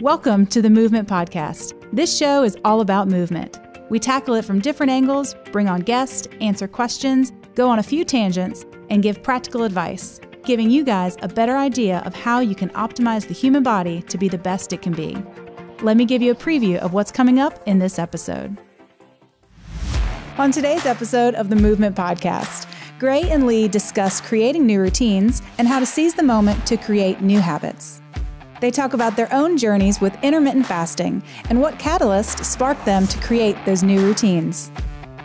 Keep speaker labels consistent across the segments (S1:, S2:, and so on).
S1: Welcome to the Movement Podcast. This show is all about movement. We tackle it from different angles, bring on guests, answer questions, go on a few tangents, and give practical advice, giving you guys a better idea of how you can optimize the human body to be the best it can be. Let me give you a preview of what's coming up in this episode. On today's episode of the Movement Podcast, Gray and Lee discuss creating new routines and how to seize the moment to create new habits. They talk about their own journeys with intermittent fasting and what catalyst sparked them to create those new routines.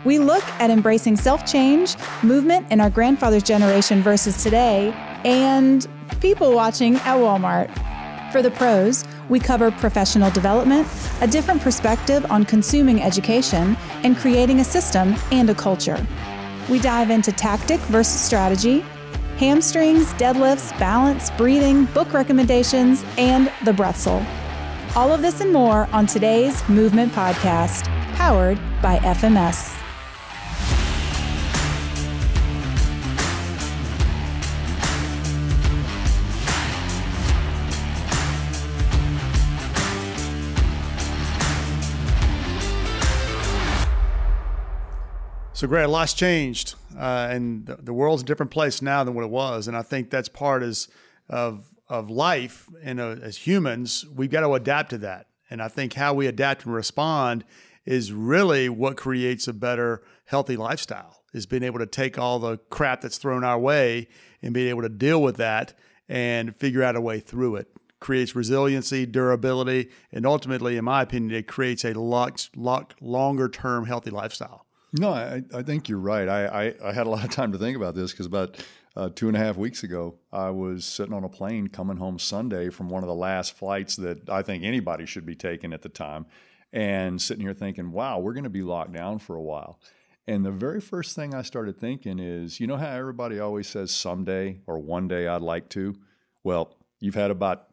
S1: We look at embracing self change, movement in our grandfather's generation versus today, and people watching at Walmart. For the pros, we cover professional development, a different perspective on consuming education, and creating a system and a culture. We dive into tactic versus strategy, hamstrings, deadlifts, balance, breathing, book recommendations, and the Bretzel. All of this and more on today's Movement Podcast, powered by FMS.
S2: So, Gray, a lot's changed, uh, and the, the, world's a different place now than what it was. And I think that's part is of of life. And uh, as humans, we've got to adapt to that. And I think how we adapt and respond is really what creates a better, healthy lifestyle. Is being able to take all the crap that's thrown our way and being able to deal with that and figure out a way through it. Creates resiliency, durability, and ultimately, in my opinion, it creates a lot, lot longer term healthy lifestyle.
S3: No, I, I think you're right. I, I, I, had a lot of time to think about this because about uh, two and a half weeks ago, I was sitting on a plane coming home Sunday from one of the last flights that I think anybody should be taking at the time, and sitting here thinking, wow, we're going to be locked down for a while. And the very first thing I started thinking is, you know how everybody always says someday or one day I'd like to? Well, you've had about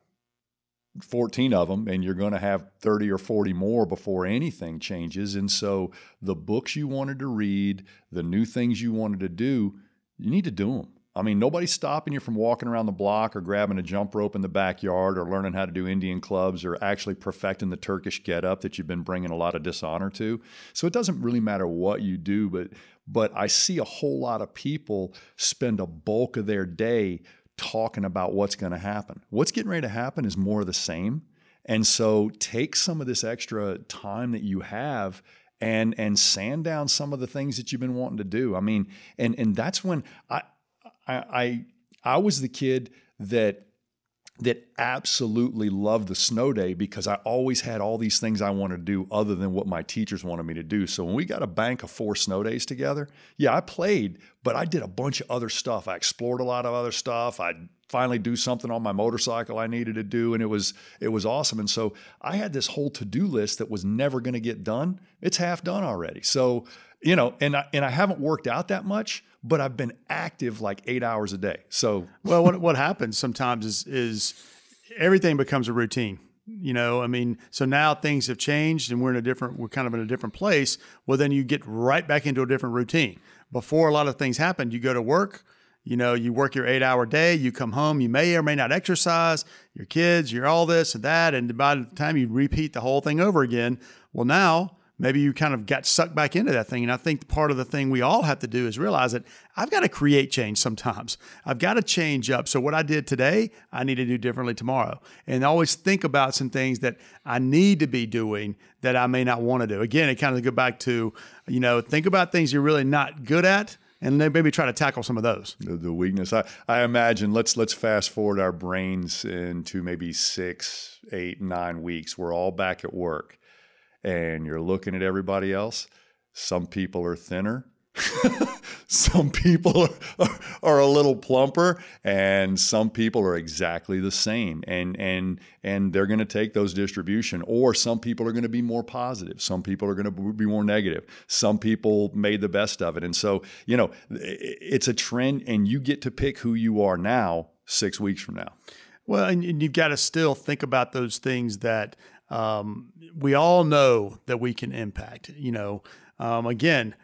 S3: 14 of them and you're going to have 30 or 40 more before anything changes. And so the books you wanted to read the new things you wanted to do you need to do them i mean nobody's stopping you from walking around the block or grabbing a jump rope in the backyard or learning how to do indian clubs or actually perfecting the turkish get-up that you've been bringing a lot of dishonor to. So it doesn't really matter what you do but but i see a whole lot of people spend a bulk of their day talking about what's going to happen. What's getting ready to happen is more of the same. And so take some of this extra time that you have and and sand down some of the things that you've been wanting to do. I mean, and and that's when I I I, I was the kid that that absolutely loved the snow day because I always had all these things I wanted to do other than what my teachers wanted me to do. So when we got a bank of four snow days together, yeah, I played, but I did a bunch of other stuff. I explored a lot of other stuff. I finally do something on my motorcycle I needed to do and it was it was awesome. And so I had this whole to-do list that was never going to get done. It's half done already. So, you know, and I, and I haven't worked out that much, but I've been active like 8 hours a day. So,
S2: well, what what happens sometimes is is everything becomes a routine. You know, I mean, so now things have changed and we're in a different, we're kind of in a different place. Well, then you get right back into a different routine. Before a lot of things happened, you go to work, you know, you work your eight hour day, you come home, you may or may not exercise, your kids, you're all this and that. And by the time you repeat the whole thing over again, well, now maybe you kind of got sucked back into that thing. And I think part of the thing we all have to do is realize that I've got to create change sometimes. I've got to change up. So what I did today, I need to do differently tomorrow. And always think about some things that I need to be doing that I may not want to do. Again, it kind of go back to, you know, think about things you're really not good at and then maybe try to tackle some of those.
S3: The, the, weakness. I, I imagine let's let's fast forward our brains into maybe six, eight, nine weeks. We're all back at work and you're looking at everybody else. Some people are thinner. some people are, are, a little plumper and some people are exactly the same and and and they're going to take those distribution or some people are going to be more positive some people are going to be more negative some people made the best of it and so you know it's a trend and you get to pick who you are now 6 weeks from now
S2: well and, and you've got to still think about those things that um, we all know that we can impact. You know, um, again,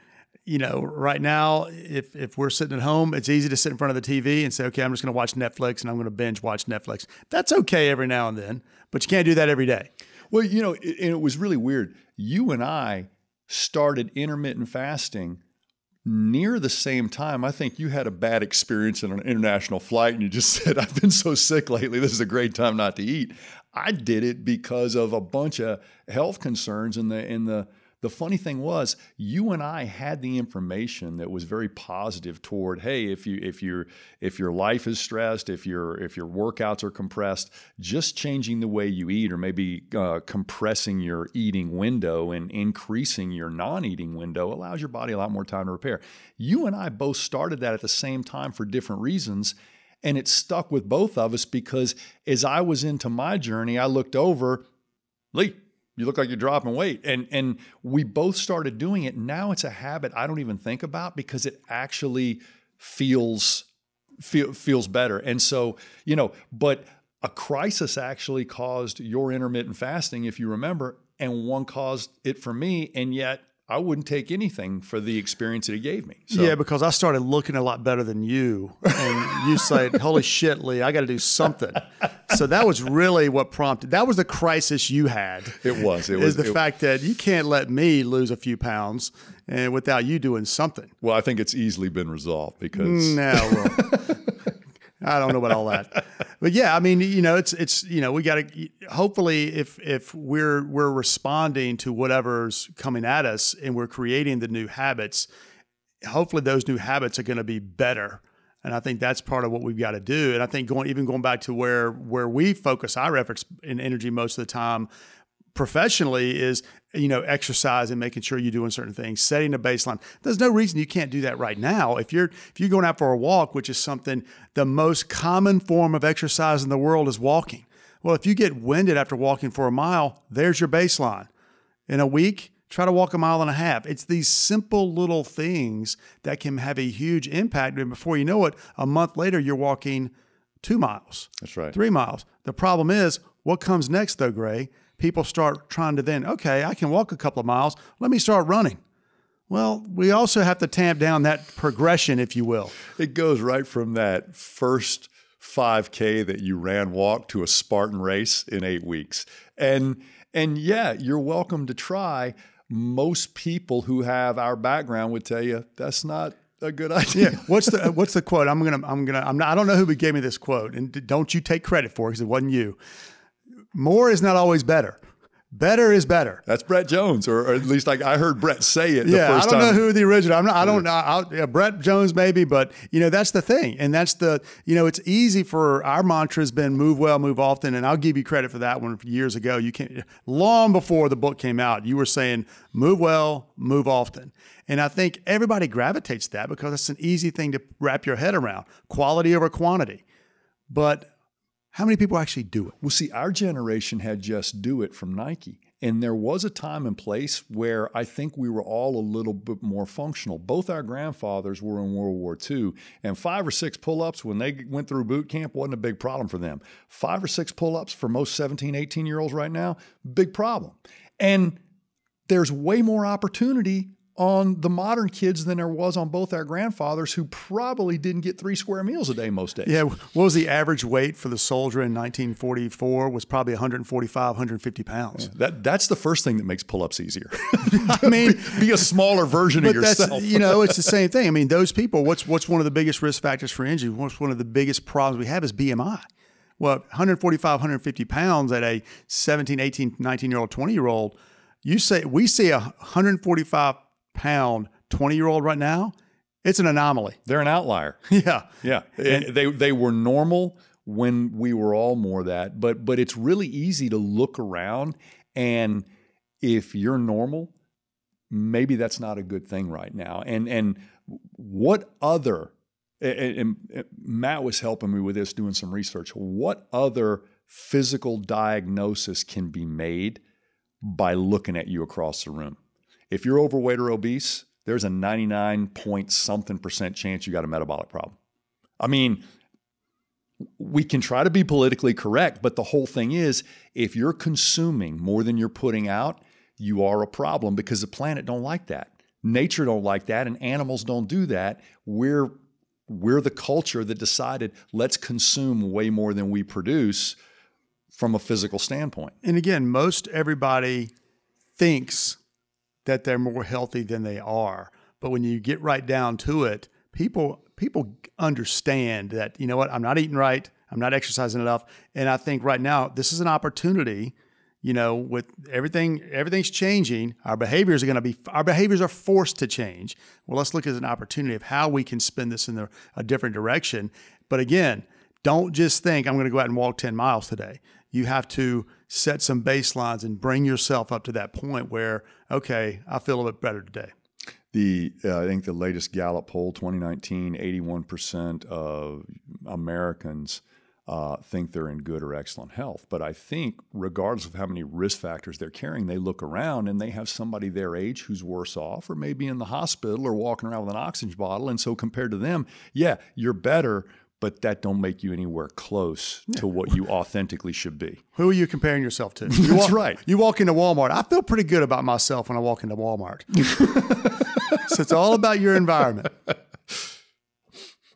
S2: you know, right now, if if we're sitting at home, it's easy to sit in front of the TV and say, okay, I'm just going to watch Netflix and I'm going to binge watch Netflix. That's okay every now and then, but you can't do that every day.
S3: Well, you know, it, and it was really weird. You and I started intermittent fasting near the same time. I think you had a bad experience in an international flight and you just said, I've been so sick lately. This is a great time not to eat. I did it because of a bunch of health concerns and the in the the funny thing was, you and I had the information that was very positive toward, hey, if you if your if your life is stressed, if your if your workouts are compressed, just changing the way you eat, or maybe uh, compressing your eating window and increasing your non-eating window allows your body a lot more time to repair. You and I both started that at the same time for different reasons. And it stuck with both of us because as I was into my journey, I looked over, Lee, you look like you're dropping weight. And and we both started doing it. Now it's a habit i don't even think about because it actually feels feel, feels better. And so you know but a crisis actually caused your intermittent fasting if you remember and one caused it for me. And yet I wouldn't take anything for the experience that he gave me.
S2: So. Yeah, because I started looking a lot better than you, and you said, "Holy shit, Lee, I got to do something." so that was really what prompted. That was the crisis you had.
S3: It was. It
S2: was
S3: is
S2: the
S3: it,
S2: fact that you can't let me lose a few pounds, and without you doing something.
S3: Well, I think it's easily been resolved because
S2: no. Well, I don't know about all that, but yeah, I mean, you know, it's it's you know, we got to hopefully if if we're we're responding to whatever's coming at us and we're creating the new habits, hopefully those new habits are going to be better. And I think that's part of what we've got to do. And I think going even going back to where where we focus our efforts and energy most of the time professionally is you know exercise and making sure you're doing certain things setting a baseline. There's no reason you can't do that right now. If you're if you're going out for a walk which is something the most common form of exercise in the world is walking. Well if you get winded after walking for a mile there's your baseline. In a week try to walk a mile and a half. It's these simple little things that can have a huge impact and before you know it a month later you're walking two miles
S3: that's right.
S2: three miles. The problem is what comes next though gray people start trying to then, okay, I can walk a couple of miles. Let me start running. Well, we also have to tamp down that progression, if you will.
S3: It goes right from that first 5K that you ran walk to a Spartan race in eight weeks. And and yeah, you're welcome to try. Most people who have our background would tell you that's not a good idea.
S2: Yeah. What's the What's the quote? I'm gonna I'm gonna I'm not, I don't know who gave me this quote, and don't you take credit for it because it wasn't you more is not always better. Better is better.
S3: That's Brett Jones, or, or at least like I heard Brett say it.
S2: yeah,
S3: I
S2: don't
S3: time.
S2: know who the original. I'm not. I don't know. I'll, yeah, Brett Jones maybe, but you know that's the thing, and that's the you know it's easy for our mantra has been move well, move often, and I'll give you credit for that one years ago. You can long before the book came out, you were saying move well, move often, and I think everybody gravitates to that because it's an easy thing to wrap your head around, quality over quantity, but how many people actually do it?
S3: Well, see, our generation had just do it from Nike. And there was a time and place where I think we were all a little bit more functional. Both our grandfathers were in World War II, and five or six pull ups when they went through boot camp wasn't a big problem for them. Five or six pull ups for most 17, 18 year olds right now, big problem. And there's way more opportunity on the modern kids than there was on both our grandfathers who probably didn't get three square meals a day most days.
S2: Yeah, what was the average weight for the soldier in 1944 was probably 145 150 pounds.
S3: Yeah, that that's the first thing that makes pull-ups easier.
S2: I mean,
S3: be, be, a smaller version of yourself.
S2: you know, it's the same thing. I mean, those people what's what's one of the biggest risk factors for injury? What's one of the biggest problems we have is BMI. Well, 145 150 pounds at a 17, 18, 19 year old, 20 year old, you say we see a 145 pound 20 year old right now, it's an anomaly.
S3: They're an outlier.
S2: Yeah.
S3: Yeah. And they, they were normal when we were all more that, but, but it's really easy to look around and if you're normal, maybe that's not a good thing right now. And, and what other, and, and Matt was helping me with this, doing some research. What other physical diagnosis can be made by looking at you across the room? If you're overweight or obese, there's a 99 point something percent chance you got a metabolic problem. I mean, we can try to be politically correct, but the whole thing is if you're consuming more than you're putting out, you are a problem because the planet don't like that. nature don't like that and animals don't do that. We're we're the culture that decided let's consume way more than we produce from a physical standpoint.
S2: And again, most everybody thinks that they're more healthy than they are. But when you get right down to it, people people understand that, you know what, I'm not eating right, I'm not exercising enough. And I think right now this is an opportunity you know with everything everything's changing our behaviors are going to be our behaviors are forced to change well let's look at an opportunity of how we can spin this in the, a different direction but again don't just think i'm going to go out and walk 10 miles today you have to set some baselines and bring yourself up to that point where okay i feel a bit better today
S3: the uh, I think the latest Gallup poll, 2019, 81% of Americans uh, think they're in good or excellent health. But I think, regardless of how many risk factors they're carrying, they look around and they have somebody their age who's worse off, or maybe in the hospital or walking around with an oxygen bottle. And so, compared to them, yeah, you're better, but that don't make you anywhere close to what you authentically should be.
S2: Who are you comparing yourself to?
S3: You
S2: That's
S3: walk, right.
S2: You walk into Walmart. I feel pretty good about myself when I walk into Walmart. so it's all about your environment.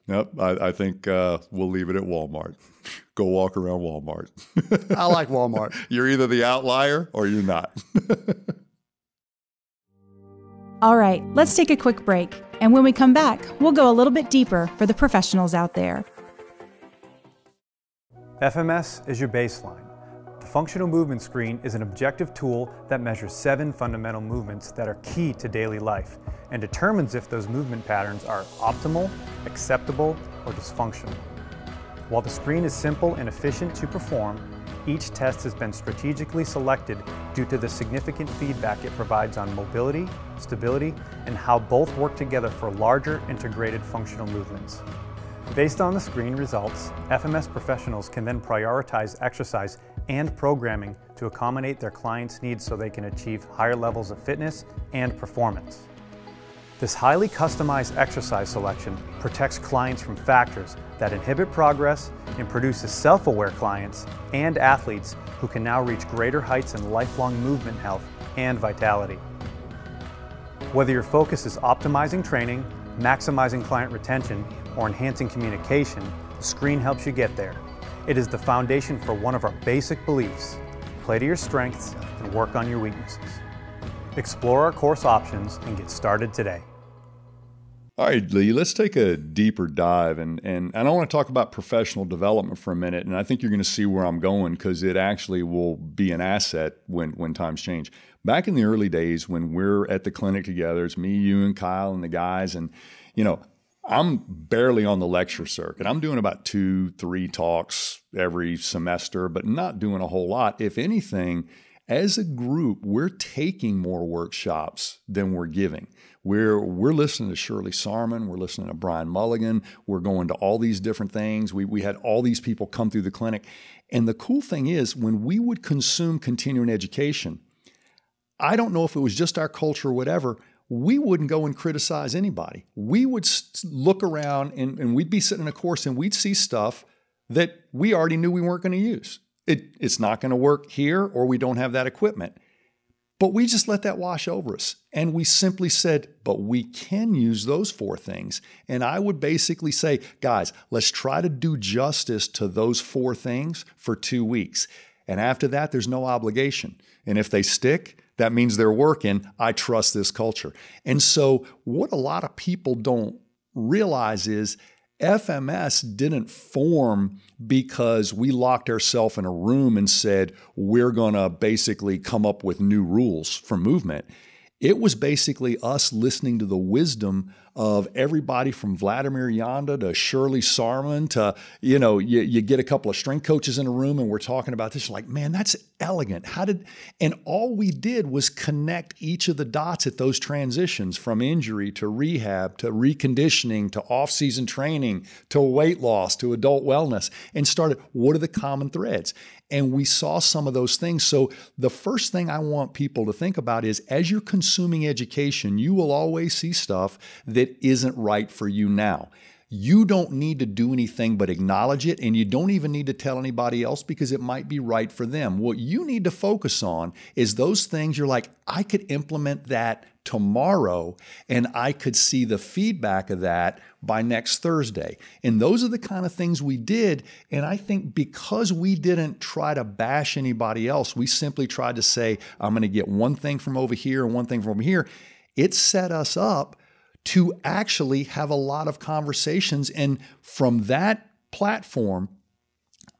S3: Yep, I, I think uh, we'll leave it at Walmart. Go walk around Walmart.
S2: I like Walmart.
S3: You're either the outlier or you're not.
S1: All right, let's take a quick break. And when we come back, we'll go a little bit deeper for the professionals out there.
S4: FMS is your baseline. The functional movement screen is an objective tool that measures seven fundamental movements that are key to daily life and determines if those movement patterns are optimal, acceptable, or dysfunctional. While the screen is simple and efficient to perform, each test has been strategically selected due to the significant feedback it provides on mobility, stability, and how both work together for larger integrated functional movements. Based on the screen results, FMS professionals can then prioritize exercise and programming to accommodate their clients' needs so they can achieve higher levels of fitness and performance. This highly customized exercise selection protects clients from factors that inhibit progress and produces self-aware clients and athletes who can now reach greater heights in lifelong movement health and vitality. Whether your focus is optimizing training, maximizing client retention, or enhancing communication, the screen helps you get there. It is the foundation for one of our basic beliefs, play to your strengths and work on your weaknesses. Explore our course options and get started today.
S3: All right, Lee, let's take a deeper dive. And, and, and I want to talk about professional development for a minute. And I think you're going to see where I'm going because it actually will be an asset when, when times change. Back in the early days when we're at the clinic together, it's me, you, and Kyle and the guys. And, you know, I'm barely on the lecture circuit. I'm doing about two, three talks every semester, but not doing a whole lot. If anything, as a group, we're taking more workshops than we're giving. We're we're listening to Shirley Sahrmann, we're listening to Brian Mulligan, we're going to all these different things. We we had all these people come through the clinic. And the cool thing is when we would consume continuing education, I don't know if it was just our culture or whatever, we wouldn't go and criticize anybody. We would look around and, and we'd be sitting in a course and we'd see stuff that we already knew we weren't going to use. It, it's not going to work here or we don't have that equipment. But we just let that wash over us. And we simply said, but we can use those four things. And I would basically say, guys, let's try to do justice to those four things for two weeks. And after that, there's no obligation. And if they stick, that means they're working. I trust this culture. And so, what a lot of people don't realize is FMS didn't form because we locked ourselves in a room and said, we're going to basically come up with new rules for movement. It was basically us listening to the wisdom of everybody from Vladimir Janda to Shirley Sahrmann to, you know, you, you get a couple of strength coaches in a room and we're talking about this. You're like, man, that's elegant. How did, and all we did was connect each of the dots at those transitions from injury to rehab to reconditioning to off season training to weight loss to adult wellness and started, what are the common threads? And we saw some of those things. So, the first thing I want people to think about is as you're consuming education, you will always see stuff that isn't right for you now. you don't need to do anything but acknowledge it, and you don't even need to tell anybody else because it might be right for them. What you need to focus on is those things you're like, I could implement that tomorrow and I could see the feedback of that by next Thursday. And those are the kind of things we did. And I think because we didn't try to bash anybody else, we simply tried to say, I'm going to get one thing from over here and one thing from over here. It set us up to actually have a lot of conversations. And from that platform,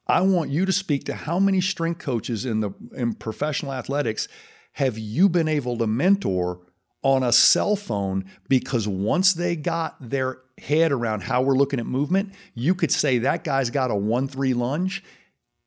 S3: I want you to speak to how many strength coaches in the in professional athletics have you been able to mentor on a cell phone because once they got their head around how we're looking at movement, you could say that guy's got a 1 3 lunge.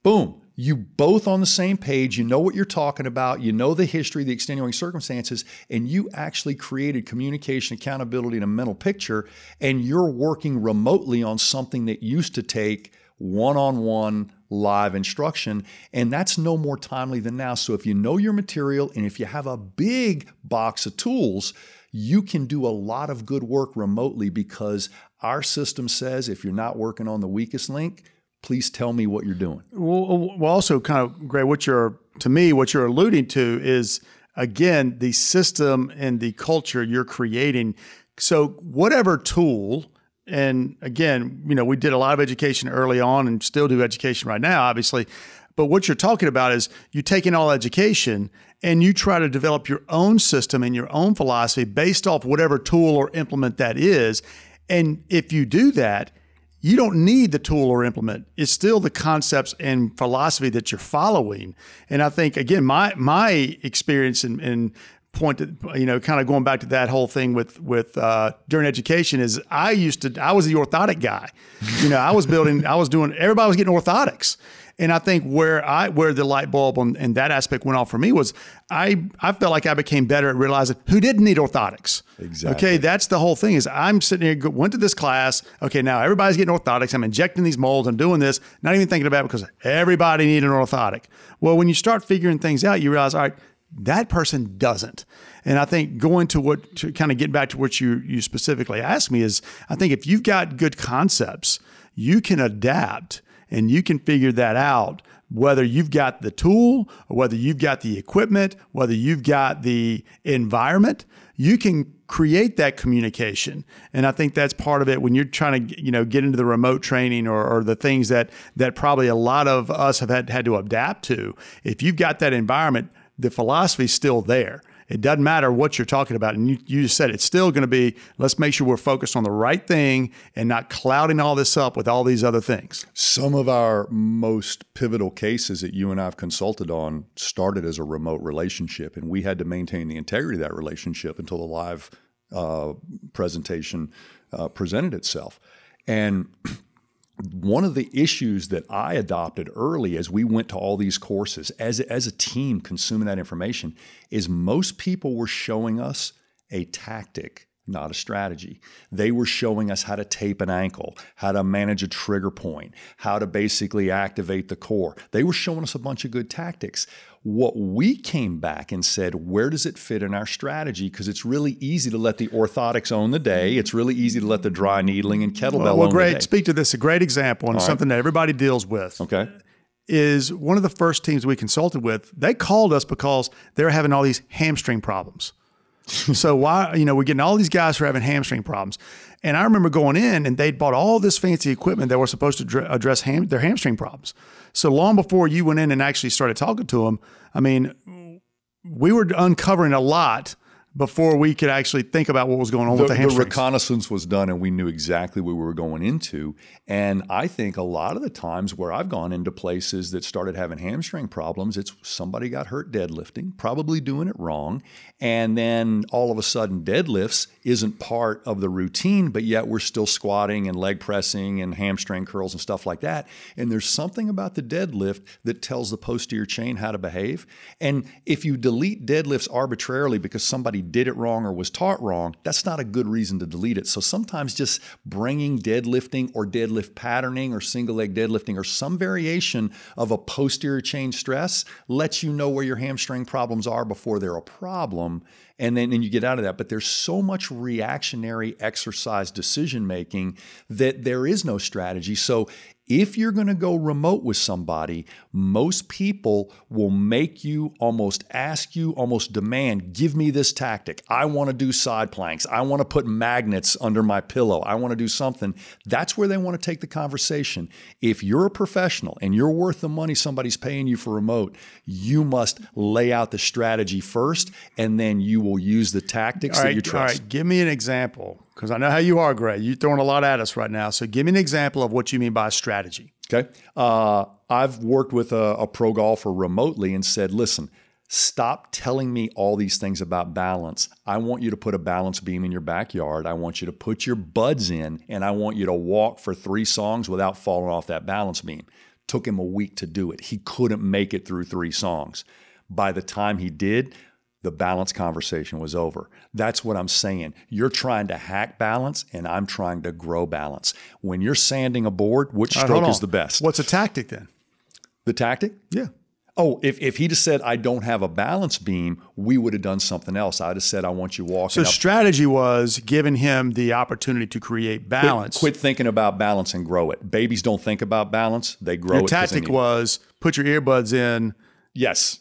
S3: Boom. You both on the same page, you know what you're talking about, you know the history, the extenuating circumstances, and you actually created communication, accountability, and a mental picture, and you're working remotely on something that used to take one on one live instruction. And that's no more timely than now. So if you know your material and if you have a big box of tools, you can do a lot of good work remotely because our system says if you're not working on the weakest link, please tell me what you're doing.
S2: Well, uh, well also, kind of, Gray, what you're, to me, what you're alluding to is, again, the system and the culture you're creating. So, whatever tool, and again, you know, we did a lot of education early on and still do education right now, obviously. But what you're talking about is you take in all education and you try to develop your own system and your own philosophy based off whatever tool or implement that is. And if you do that, you don't need the tool or implement. It's still the concepts and philosophy that you're following. And I think again, my my experience in point to, you know, kind of going back to that whole thing with with uh, during education is I used to I was the orthotic guy. You know, I was building, I was doing, everybody was getting orthotics. And I think where I where the light bulb on, and that aspect went off for me was I I felt like I became better at realizing who didn't need orthotics.
S3: Exactly.
S2: Okay, that's the whole thing. Is I'm sitting here went to this class. Okay, now everybody's getting orthotics. I'm injecting these molds. I'm doing this. Not even thinking about it because everybody needed an orthotic. Well, when you start figuring things out, you realize all right that person doesn't. And I think going to what to kind of get back to what you you specifically asked me is I think if you've got good concepts, you can adapt and you can figure that out whether you've got the tool whether you've got the equipment, whether you've got the environment, you can create that communication. And I think that's part of it when you're trying to, you know, get into the remote training or, or the things that that probably a lot of us have had, had to adapt to. If you've got that environment, the philosophy is still there. It doesn't matter what you're talking about. And you, you just said it's still going to be let's make sure we're focused on the right thing and not clouding all this up with all these other things.
S3: Some of our most pivotal cases that you and I have consulted on started as a remote relationship, and we had to maintain the integrity of that relationship until the live uh, presentation uh, presented itself. And one of the issues that I adopted early as we went to all these courses, as, as a team consuming that information, is most people were showing us a tactic, not a strategy. They were showing us how to tape an ankle, how to manage a trigger point, how to basically activate the core. They were showing us a bunch of good tactics. What we came back and said, where does it fit in our strategy? Because it's really easy to let the orthotics own the day. It's really easy to let the dry needling and kettlebell well,
S2: well,
S3: own
S2: great.
S3: the day.
S2: Speak to this. A great example and something that everybody deals with.
S3: Okay.
S2: Is one of the first teams we consulted with. They called us because they're having all these hamstring problems. so why you know we're getting all these guys who are having hamstring problems, and I remember going in and they'd bought all this fancy equipment that were supposed to address ham- their hamstring problems. So long before you went in and actually started talking to them, I mean, we were uncovering a lot before we could actually think about what was going on
S3: the,
S2: with the hamstrings.
S3: The reconnaissance was done and we knew exactly what we were going into. And I think a lot of the times where I've gone into places that started having hamstring problems, it's somebody got hurt deadlifting, probably doing it wrong. And then all of a sudden, deadlifts isn't part of the routine, but yet we're still squatting and leg pressing and hamstring curls and stuff like that. And there's something about the deadlift that tells the posterior chain how to behave. And if you delete deadlifts arbitrarily because somebody did it wrong or was taught wrong, that's not a good reason to delete it. So sometimes just bringing deadlifting or deadlift patterning or single leg deadlifting or some variation of a posterior chain stress lets you know where your hamstring problems are before they're a problem and then and you get out of that. But there's so much reactionary exercise decision making that there is no strategy. So if you're going to go remote with somebody, most people will make you almost ask you, almost demand, give me this tactic. I want to do side planks. I want to put magnets under my pillow. I want to do something. That's where they want to take the conversation. If you're a professional and you're worth the money somebody's paying you for remote, you must lay out the strategy first and then you will use the tactics that you trust.
S2: All right, give me an example because I know how you are, Gray. You're throwing a lot at us right now. So give me an example of what you mean by strategy.
S3: Okay. Uh, I've worked with a, a pro golfer remotely and said, listen, stop telling me all these things about balance. I want you to put a balance beam in your backyard. I want you to put your buds in, and I want you to walk for three songs without falling off that balance beam. Took him a week to do it. He couldn't make it through three songs. By the time he did, the balance conversation was over. That's what I'm saying. You're trying to hack balance, and I'm trying to grow balance. When you're sanding a board, which
S2: right,
S3: stroke is the best?
S2: What's a tactic then?
S3: the tactic?
S2: Yeah.
S3: Oh, if, if he just said, I don't have a balance beam, we would have done something else. I'd have said, I want you walking
S2: So
S3: up.
S2: strategy was giving him the opportunity to create balance.
S3: Quit thinking about balance and grow it. Babies don't think about balance, they grow
S2: Your
S3: it.
S2: tactic was put your earbuds in.
S3: Yes.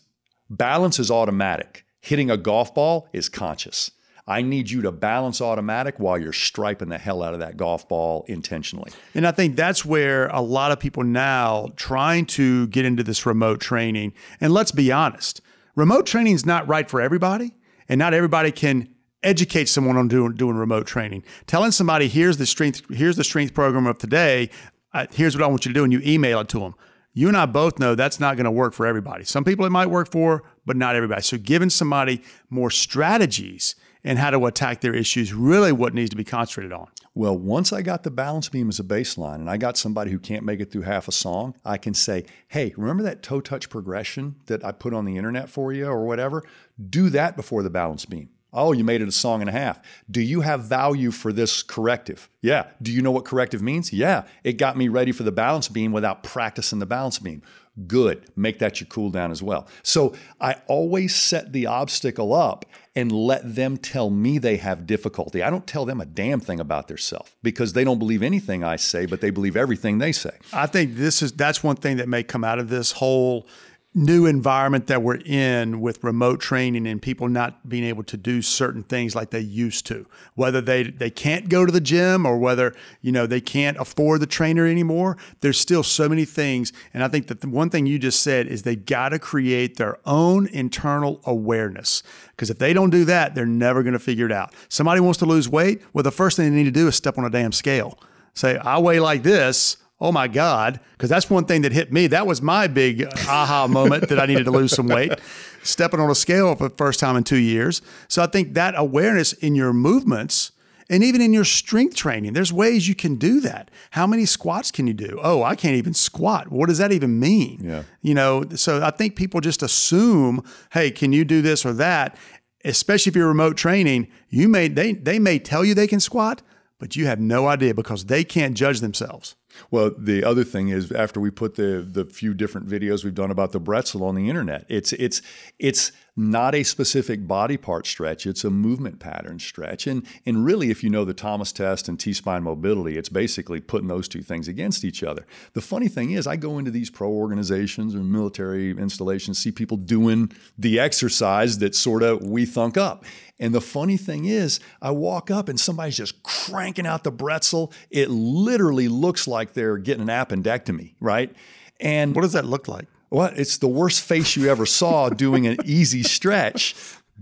S3: Balance is automatic. Hitting a golf ball is conscious. I need you to balance automatic while you're striping the hell out of that golf ball intentionally.
S2: And I think that's where a lot of people now trying to get into this remote training. And let's be honest, remote training is not right for everybody, and not everybody can educate someone on doing doing remote training. Telling somebody here's the strength here's the strength program of today. Uh, here's what I want you to do, and you email it to them. You and I both know that's not going to work for everybody. Some people it might work for, but not everybody. So giving somebody more strategies and how to attack their issues really what needs to be concentrated on.
S3: Well, once I got the balance beam as a baseline and I got somebody who can't make it through half a song, I can say, hey, remember that toe touch progression that I put on the internet for you or whatever? Do that before the balance beam. Oh, you made it a song and a half. Do you have value for this corrective? Yeah. Do you know what corrective means? Yeah. It got me ready for the balance beam without practicing the balance beam. Good. Make that your cool down as well. So I always set the obstacle up and let them tell me they have difficulty. I don't tell them a damn thing about their self because they don't believe anything I say, but they believe everything they say.
S2: I think this is that's one thing that may come out of this whole new environment that we're in with remote training and people not being able to do certain things like they used to. Whether they they can't go to the gym or whether you know they can't afford the trainer anymore there's still so many things. And i think that the one thing you just said is they got to create their own internal awareness. Because if they don't do that they're never going to figure it out. Somebody wants to lose weight well the first thing they need to do is step on a damn scale. Say i weigh like this oh my God, because that's one thing that hit me. That was my big aha moment that I needed to lose some weight, stepping on a scale for the first time in two years. So I think that awareness in your movements and even in your strength training, there's ways you can do that. How many squats can you do? Oh, I can't even squat. What does that even mean?
S3: Yeah.
S2: You know, so I think people just assume, hey, can you do this or that? Especially if you're remote training, you may they they may tell you they can squat, but you have no idea because they can't judge themselves.
S3: Well, the other thing is after we put the the few different videos we've done about the Bretzel on the internet, it's it's it's not a specific body part stretch, it's a movement pattern stretch. And and really if you know the Thomas test and T-spine mobility, it's basically putting those two things against each other. The funny thing is I go into these pro organizations or military installations, see people doing the exercise that sort of we thunk up. And the funny thing is, I walk up and somebody's just cranking out the Bretzel. It literally looks like they're getting an appendectomy, right? And
S2: What does that look like?
S3: Well, it's the worst face you ever saw doing an easy stretch.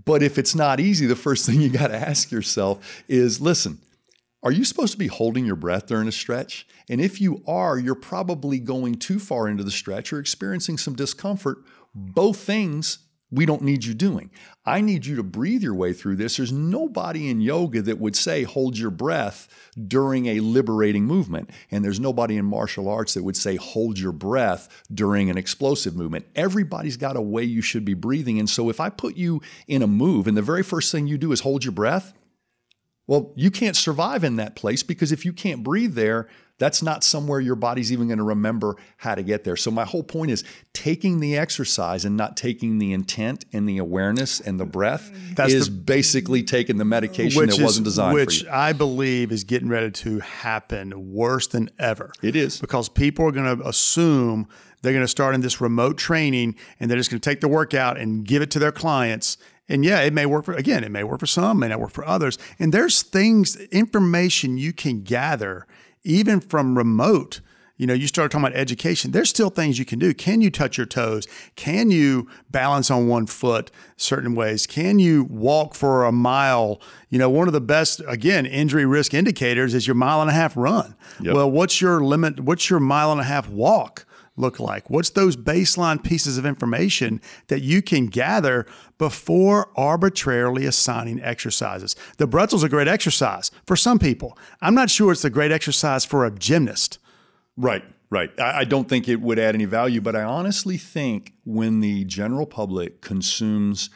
S3: But if it's not easy, the first thing you got to ask yourself is listen, are you supposed to be holding your breath during a stretch? And if you are, you're probably going too far into the stretch or experiencing some discomfort. Both things we don't need you doing. I need you to breathe your way through this. There's nobody in yoga that would say hold your breath during a liberating movement. And there's nobody in martial arts that would say hold your breath during an explosive movement. Everybody's got a way you should be breathing. And so if I put you in a move and the very first thing you do is hold your breath, well, you can't survive in that place because if you can't breathe there, that's not somewhere your body's even going to remember how to get there. So my whole point is taking the exercise and not taking the intent and the awareness and the breath That's is the, basically taking the medication that is, wasn't designed
S2: which. I believe is getting ready to happen worse than ever.
S3: It is.
S2: Because people are going to assume they're going to start in this remote training and they're just going to take the workout and give it to their clients and yeah, it may work for, again, it may work for some, may not work for others. And there's things, information you can gather even from remote, you know, you start talking about education, there's still things you can do. Can you touch your toes? Can you balance on one foot certain ways? Can you walk for a mile? You know, one of the best, again, injury risk indicators is your mile and a half run. Yep. Well, what's your limit? What's your mile and a half walk? Look like? What's those baseline pieces of information that you can gather before arbitrarily assigning exercises? The Bretzel's a great exercise for some people. I'm not sure it's a great exercise for a gymnast.
S3: Right, right. I, I don't think it would add any value, but I honestly think when the general public consumes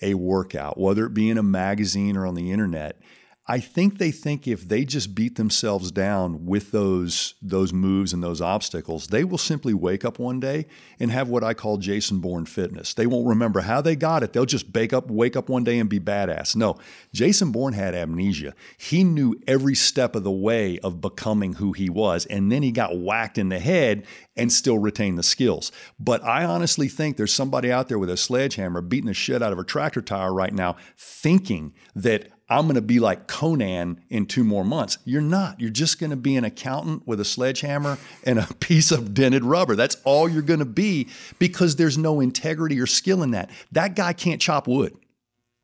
S3: a workout, whether it be in a magazine or on the internet, I think they think if they just beat themselves down with those those moves and those obstacles, they will simply wake up one day and have what I call Jason Bourne fitness. They won't remember how they got it. They'll just wake up wake up one day and be badass. No, Jason Bourne had amnesia. He knew every step of the way of becoming who he was, and then he got whacked in the head and still retain the skills. But I honestly think there's somebody out there with a sledgehammer beating the shit out of a tractor tire right now, thinking that I'm going to be like Conan in two more months. You're not. You're just going to be an accountant with a sledgehammer and a piece of dented rubber. That's all you're going to be because there's no integrity or skill in that. That guy can't chop wood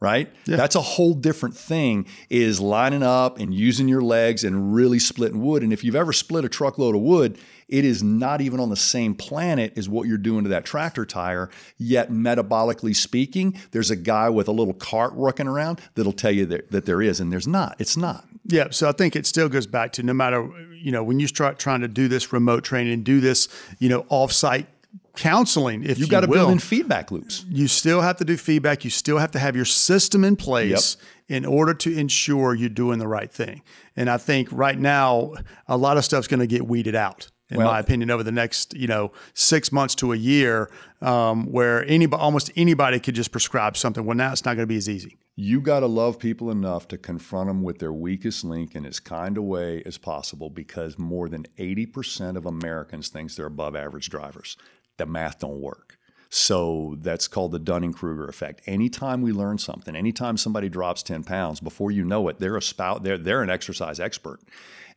S3: right? Yeah. That's a whole different thing is lining up and using your legs and really splitting wood. And if you've ever split a truckload of wood, it is not even on the same planet as what you're doing to that tractor tire. Yet, metabolically speaking, there's a guy with a little cart working around that'll tell you that, that there is, and there's not. It's not.
S2: Yeah, so I think it still goes back to no matter you know when you start trying to do this remote training, do this you know offsite counseling. If you,
S3: you got
S2: to
S3: build in feedback loops,
S2: you still have to do feedback. You still have to have your system in place yep. in order to ensure you're doing the right thing. And I think right now a lot of stuff's going to get weeded out in well, my opinion, over the next you know six months to a year, um, where anybody, almost anybody could just prescribe something. Well, now it's not going to be as easy.
S3: You got to love people enough to confront them with their weakest link in as kind a way as possible, because more than eighty percent of Americans thinks they're above average drivers. The math don't work. So that's called the Dunning Kruger effect. Anytime we learn something, anytime somebody drops 10 pounds, before you know it, they're a spout, they're, they're an exercise expert.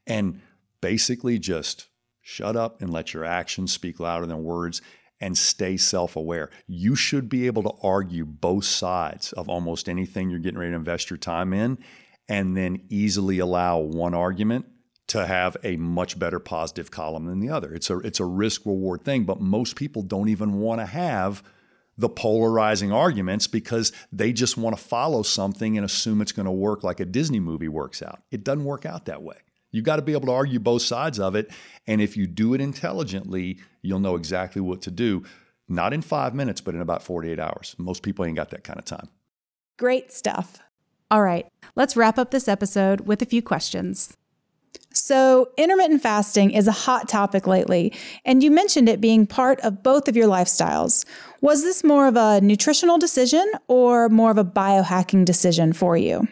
S3: And basically just Shut up and let your actions speak louder than words and stay self aware. You should be able to argue both sides of almost anything you're getting ready to invest your time in and then easily allow one argument to have a much better positive column than the other. It's a it's a risk reward thing, but most people don't even want to have the polarizing arguments because they just want to follow something and assume it's going to work like a Disney movie works out. It doesn't work out that way. You've got to be able to argue both sides of it. And if you do it intelligently, you'll know exactly what to do. Not in five minutes, but in about 48 hours. Most people ain't got that kind of time.
S1: Great stuff. All right, let's wrap up this episode with a few questions. So, intermittent fasting is a hot topic lately, and you mentioned it being part of both of your lifestyles. Was this more of a nutritional decision or more of a biohacking decision for you?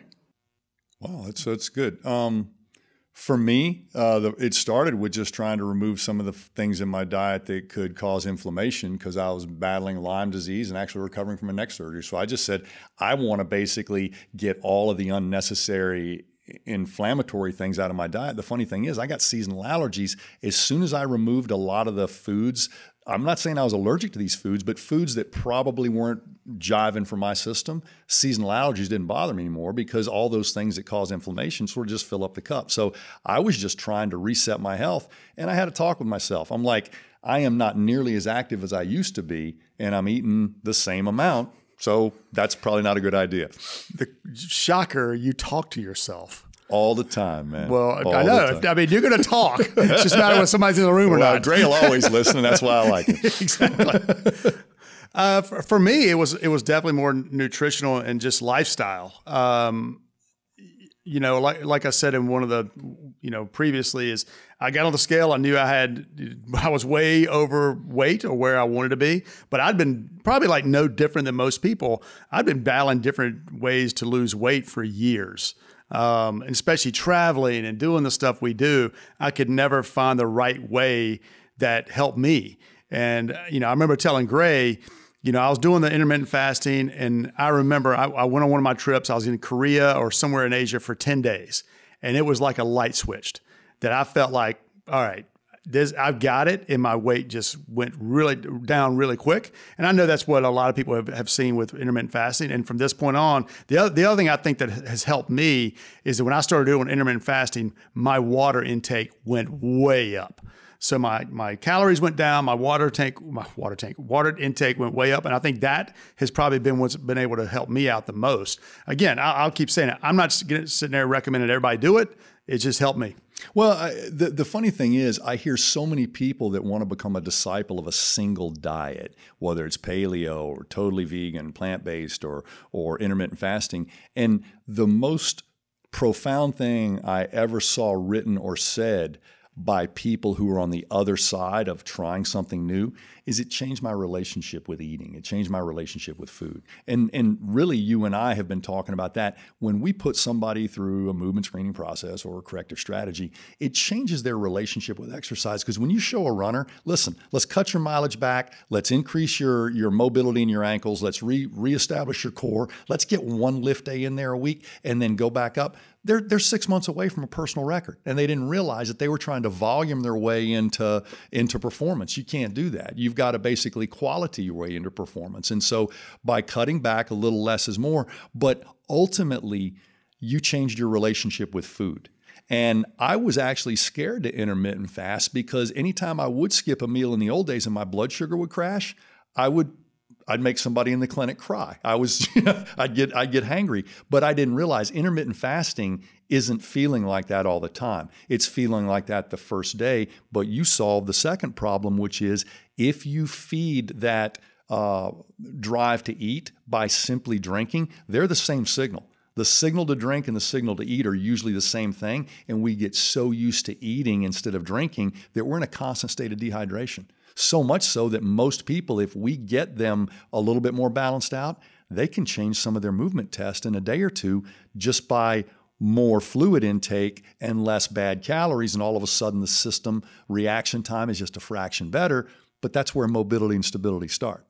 S3: Well, that's that's good. Um, for me, uh, the, it started with just trying to remove some of the things in my diet that could cause inflammation because I was battling Lyme disease and actually recovering from a neck surgery. So I just said, I want to basically get all of the unnecessary inflammatory things out of my diet. The funny thing is, I got seasonal allergies. As soon as I removed a lot of the foods I'm not saying I was allergic to these foods, but foods that probably weren't jiving for my system, seasonal allergies didn't bother me anymore because all those things that cause inflammation sort of just fill up the cup. So I was just trying to reset my health. And I had to talk with myself. I'm like, I am not nearly as active as I used to be, and I'm eating the same amount So that's probably not a good idea.
S2: The shocker, you talk to yourself.
S3: All the time, man.
S2: Well,
S3: All
S2: I know. I mean, you're going to talk. it's just matter whether somebody's in the room or not.
S3: Gray will always listen, and that's why I like it.
S2: exactly. Uh, for, for, me, it was it was definitely more nutritional and just lifestyle. Um, you know, like like I said in one of the, you know, previously is I got on the scale. I knew I had I was way overweight or where I wanted to be, but I'd been probably like no different than most people. I'd been battling different ways to lose weight for years. Um, and especially traveling and doing the stuff we do, I could never find the right way that helped me. And you know, I remember telling Gray, you know, I was doing the intermittent fasting, and I remember I, I, went on one of my trips. I was in Korea or somewhere in Asia for 10 days, and it was like a light switched that I felt like, all right, this, I've got it, and my weight just went really down really quick. And I know that's what a lot of people have, have seen with intermittent fasting. And from this point on, the other, the other thing I think that has helped me is that when I started doing intermittent fasting, my water intake went way up. So my my calories went down, my water tank, my water tank, water intake went way up, and I think that has probably been what's been able to help me out the most. Again, I'll, I'll keep saying it. I'm not sitting there recommending everybody do it. It just helped me.
S3: Well, I, the the funny thing is, I hear so many people that want to become a disciple of a single diet, whether it's paleo or totally vegan, plant based, or or intermittent fasting, and the most profound thing I ever saw written or said by people who are on the other side of trying something new is it changed my relationship with eating. It changed my relationship with food. And and really you and I have been talking about that. When we put somebody through a movement screening process or a corrective strategy, it changes their relationship with exercise because when you show a runner, listen, let's cut your mileage back, let's increase your your mobility in your ankles, let's re reestablish your core, let's get one lift day in there a week and then go back up they're they're six months away from a personal record, and they didn't realize that they were trying to volume their way into into performance. You can't do that. You've got to basically quality your way into performance, and so by cutting back, a little less is more. But ultimately, you changed your relationship with food. And I was actually scared to intermittent fast because anytime I would skip a meal in the old days and my blood sugar would crash, I would I'd make somebody in the clinic cry. I was I'd get, I'd get hangry, but I didn't realize intermittent fasting isn't feeling like that all the time. It's feeling like that the first day, but you solve the second problem, which is if you feed that uh, drive to eat by simply drinking, they're the same signal. The signal to drink and the signal to eat are usually the same thing, and we get so used to eating instead of drinking that we're in a constant state of dehydration. So much so that most people, if we get them a little bit more balanced out, they can change some of their movement test in a day or two just by more fluid intake and less bad calories. And all of a sudden, the system reaction time is just a fraction better. But that's where mobility and stability start.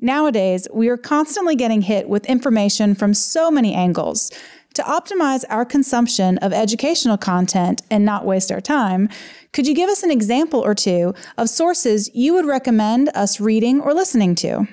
S1: Nowadays, we are constantly getting hit with information from so many angles. To optimize our consumption of educational content and not waste our time, could you give us an example or two of sources you would recommend us reading or listening to?
S3: I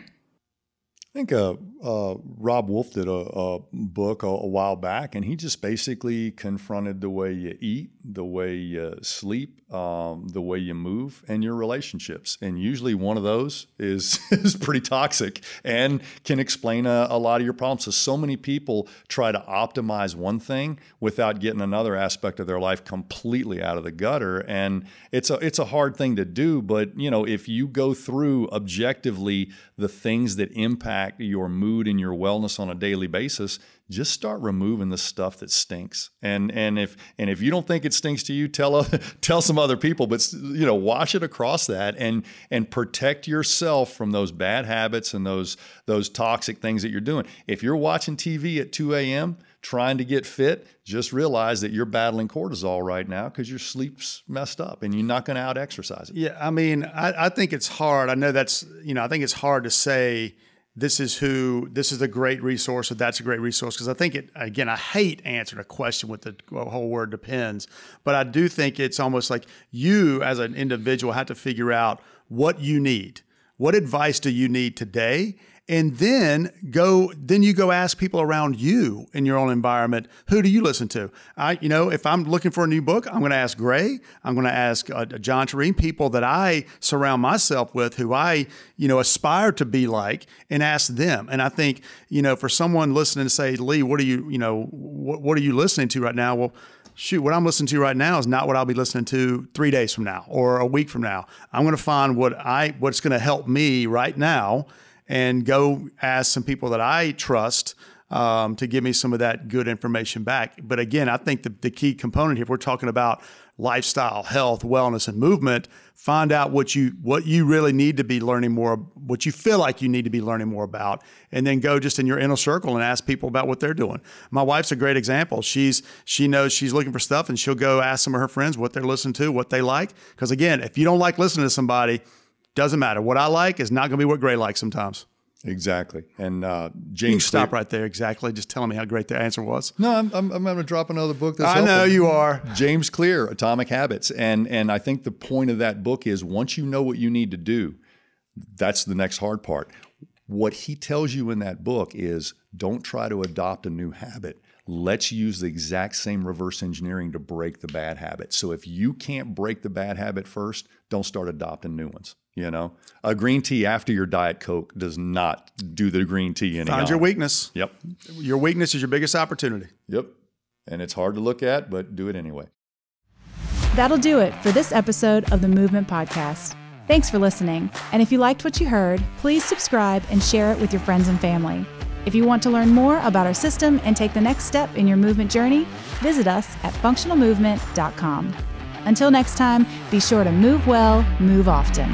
S3: think uh, uh, Robb Wolf did a, a book a, a, while back, and he just basically confronted the way you eat, the way you sleep, um, the way you move, and your relationships. And usually, one of those is is pretty toxic and can explain a, a lot of your problems. So, so many people try to optimize one thing without getting another aspect of their life completely out of the gutter, and it's a it's a hard thing to do. But you know, if you go through objectively the things that impact your mood mood and your wellness on a daily basis, just start removing the stuff that stinks. And and if and if you don't think it stinks to you, tell tell some other people. But you know, wash it across that and and protect yourself from those bad habits and those those toxic things that you're doing. If you're watching TV at 2 a.m. trying to get fit, just realize that you're battling cortisol right now because your sleep's messed up and you're not going to out exercise it.
S2: Yeah, I mean, I, I think it's hard. I know that's you know, I think it's hard to say this is who this is a great resource or that's a great resource. Because i think it again i hate answering a question with the whole word depends but i do think it's almost like you as an individual have to figure out what you need. What advice do you need today and then go then you go ask people around you in your own environment who do you listen to? I you know if i'm looking for a new book i'm going to ask gray. I'm going to ask uh, john Tureen, people that i surround myself with who i you know aspire to be like and ask them. And i think you know for someone listening to say lee what are you you know what, what are you listening to right now? Well shoot, what I'm listening to right now is not what I'll be listening to three days from now or a week from now. I'm going to find what I what's going to help me right now and go ask some people that I trust um, to give me some of that good information back. But again, I think the, the key component here, if we're talking about lifestyle, health, wellness, and movement, find out what you what you really need to be learning more, what you feel like you need to be learning more about, and then go just in your inner circle and ask people about what they're doing. My wife's a great example. She's she knows she's looking for stuff, and she'll go ask some of her friends what they're listening to, what they like. Because again, if you don't like listening to somebody, doesn't matter. What I like is not going to be what Gray likes sometimes.
S3: Exactly. And uh, James,
S2: you stop right there. Exactly. Just telling me how great the answer was.
S3: No, I'm, I'm, I'm going to drop another book. That's
S2: I know you are.
S3: James Clear, Atomic Habits, and and I think the point of that book is once you know what you need to do, that's the next hard part. What he tells you in that book is don't try to adopt a new habit. Let's use the exact same reverse engineering to break the bad habit. So if you can't break the bad habit first, don't start adopting new ones. You know, a green tea after your diet coke does not do the green tea any.
S2: Find your weakness.
S3: Yep.
S2: Your weakness is your biggest opportunity.
S3: Yep. And it's hard to look at, but do it anyway.
S1: That'll do it for this episode of the Movement Podcast. Thanks for listening. And if you liked what you heard, please subscribe and share it with your friends and family. If you want to learn more about our system and take the next step in your movement journey, visit us at functionalmovement.com. Until next time, be sure to move well, move often.